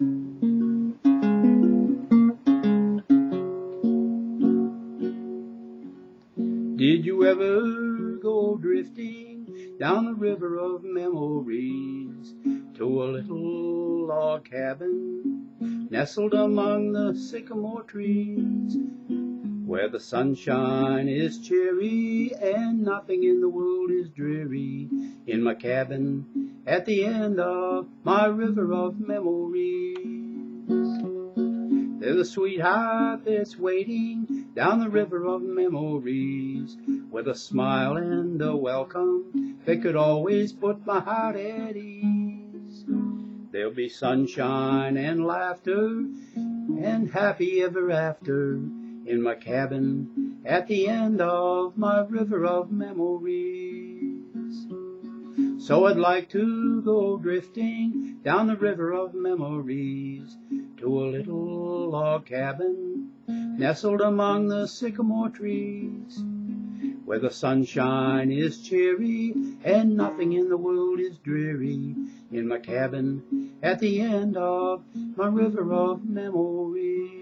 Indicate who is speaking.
Speaker 1: Did you ever go drifting down the river of memories to a little log cabin nestled among the sycamore trees where the sunshine is cheery and nothing in the world is dreary? In my cabin at the end of my river of memories. There's a sweetheart that's waiting down the river of memories with a smile and a welcome that could always put my heart at ease. There'll be sunshine and laughter and happy ever after in my cabin at the end of my river of memories. So I'd like to go drifting down the river of memories to a little log cabin nestled among the sycamore trees where the sunshine is cheery and nothing in the world is dreary in my cabin at the end of my river of memories.